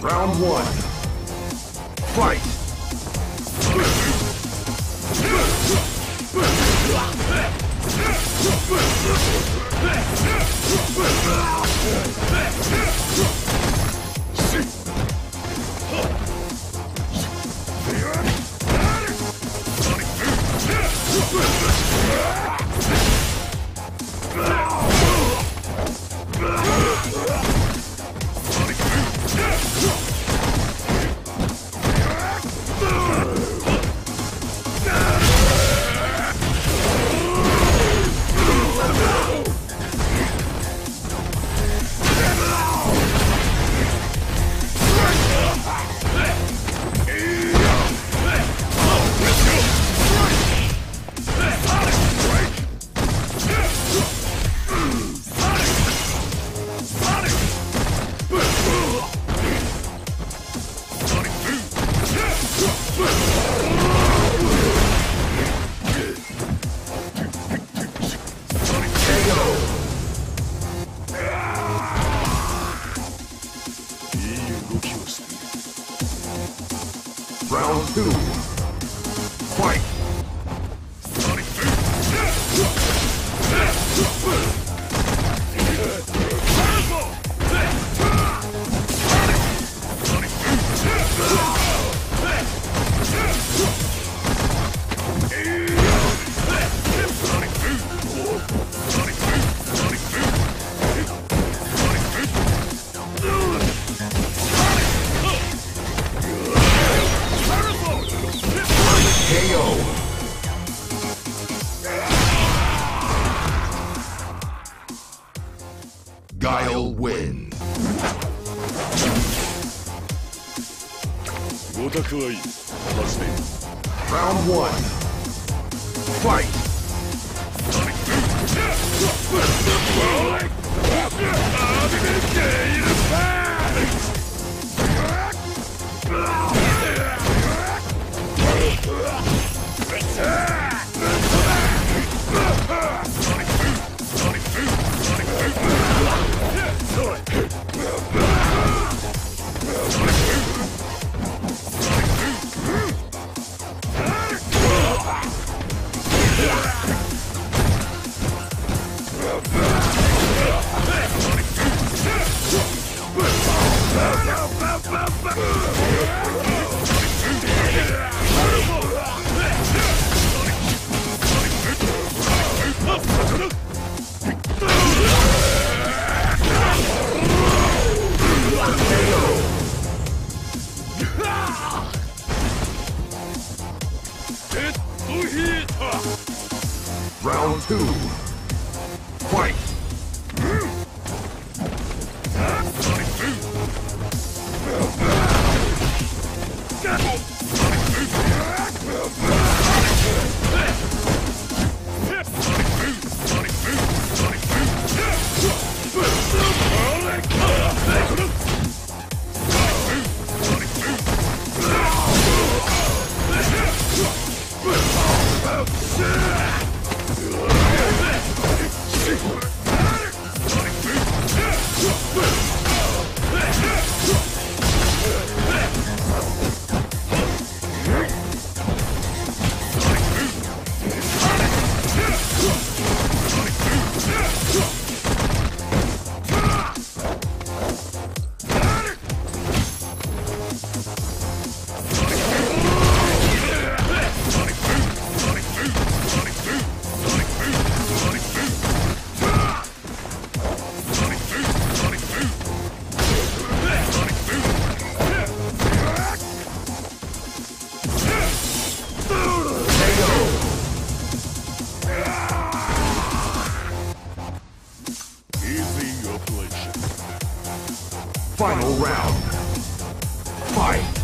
Round one. Fight! Round two. ごたくはいい始めよ Round one. Fight! Round two. Fight! Easy Final round. Fight!